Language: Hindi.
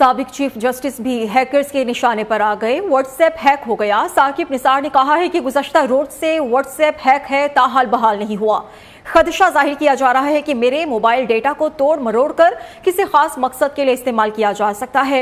सबक चीफ जस्टिस भी हैकर्स के निशाने पर आ गए। व्हाट्सएप हैक हो गया। साकिब निसार ने कहा है कि गुजश्ता रोज से व्हाट्सएप हैक है, ताहाल बहाल नहीं हुआ। खदशा ज़ाहिर किया जा रहा है कि मेरे मोबाइल डेटा को तोड़ मरोड़ कर किसी खास मकसद के लिए इस्तेमाल किया जा सकता है।